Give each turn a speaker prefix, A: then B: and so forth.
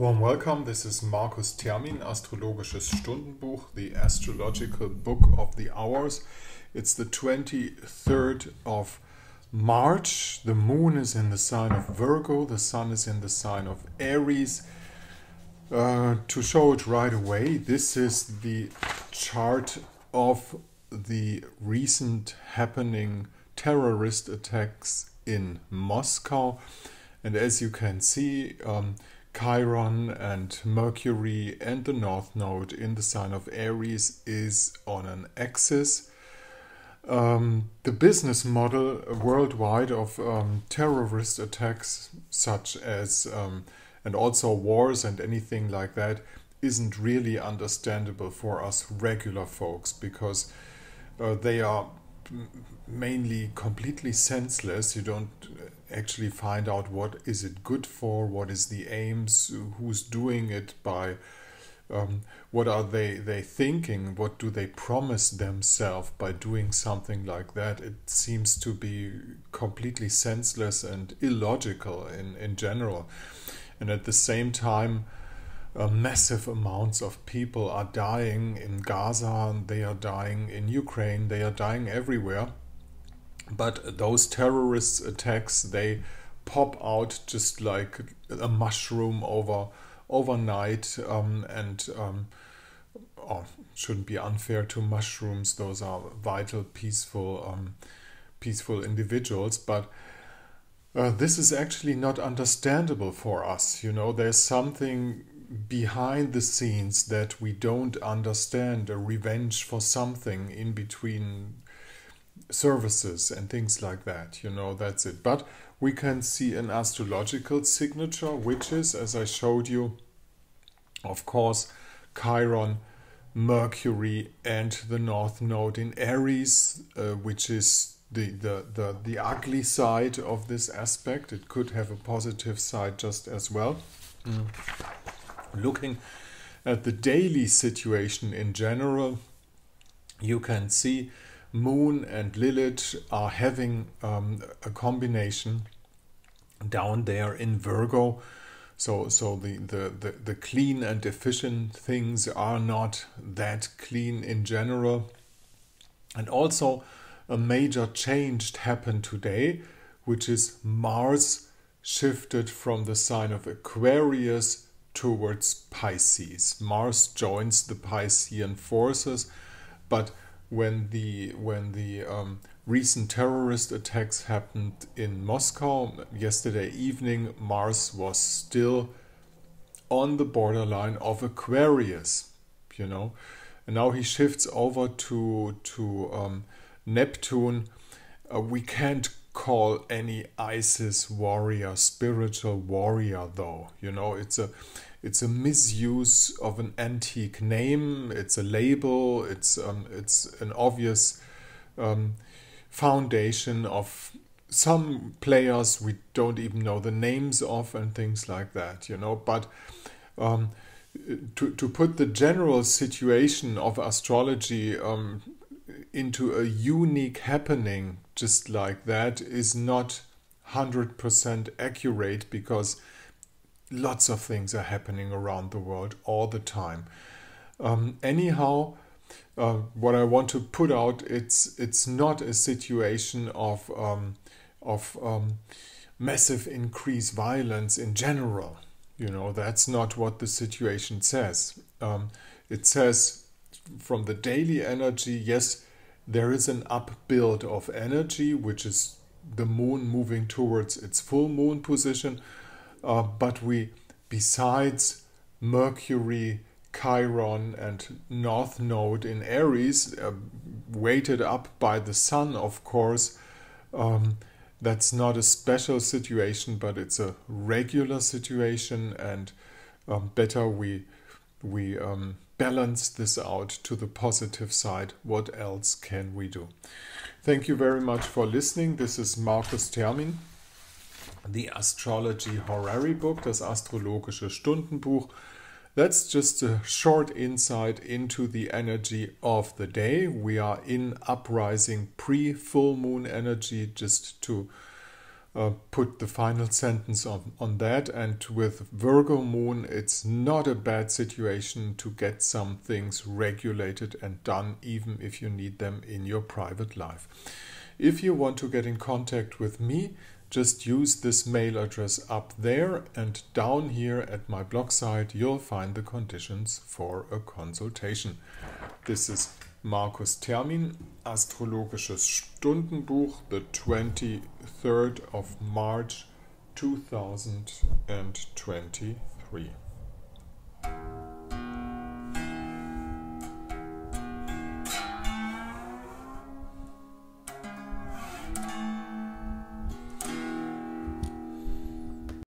A: Warm welcome. This is Markus Termin, Astrologisches Stundenbuch, the astrological book of the hours. It's the 23rd of March. The moon is in the sign of Virgo, the sun is in the sign of Aries. Uh, to show it right away, this is the chart of the recent happening terrorist attacks in Moscow. And as you can see, um, Chiron and Mercury and the North Node in the sign of Aries is on an axis. Um, the business model worldwide of um, terrorist attacks, such as um, and also wars and anything like that, isn't really understandable for us regular folks because uh, they are mainly completely senseless. You don't actually find out what is it good for, what is the aims, who's doing it by, um, what are they they thinking, what do they promise themselves by doing something like that. It seems to be completely senseless and illogical in in general, and at the same time. Uh, massive amounts of people are dying in Gaza, they are dying in Ukraine, they are dying everywhere but those terrorist attacks they pop out just like a mushroom over overnight um, and um, oh, shouldn't be unfair to mushrooms. Those are vital peaceful um, peaceful individuals. But uh, this is actually not understandable for us you know. There's something behind the scenes that we don't understand a revenge for something in between services and things like that. You know, that's it. But we can see an astrological signature, which is, as I showed you, of course, Chiron, Mercury, and the North Node in Aries, uh, which is the, the, the, the ugly side of this aspect. It could have a positive side just as well. Mm. Looking at the daily situation in general, you can see Moon and Lilith are having um, a combination down there in Virgo. So, so the, the, the, the clean and efficient things are not that clean in general. And also, a major change happened today, which is Mars shifted from the sign of Aquarius towards Pisces. Mars joins the Piscean forces, but when the when the um, recent terrorist attacks happened in Moscow yesterday evening, Mars was still on the borderline of Aquarius, you know, and now he shifts over to to um, Neptune. Uh, we can't call any ISIS warrior spiritual warrior though, you know, it's a it's a misuse of an antique name. It's a label. It's um, it's an obvious um, foundation of some players we don't even know the names of and things like that. You know, but um, to to put the general situation of astrology um, into a unique happening just like that is not hundred percent accurate because lots of things are happening around the world all the time. Um, anyhow, uh, what I want to put out it's it's not a situation of um, of um, massive increased violence in general. You know that's not what the situation says. Um, it says from the daily energy, yes, there is an upbuild of energy, which is the moon moving towards its full moon position uh, but we, besides Mercury, Chiron, and North Node in Aries, uh, weighted up by the Sun, of course, um, that's not a special situation, but it's a regular situation, and um, better we we um, balance this out to the positive side. What else can we do? Thank you very much for listening. This is Markus Termin the Astrology Horary book, das astrologische Stundenbuch. That's just a short insight into the energy of the day. We are in uprising pre full moon energy, just to uh, put the final sentence on, on that. And with Virgo moon, it's not a bad situation to get some things regulated and done, even if you need them in your private life. If you want to get in contact with me, just use this mail address up there and down here at my blog site you'll find the conditions for a consultation. This is Markus Termin, Astrologisches Stundenbuch, the 23rd of March 2023.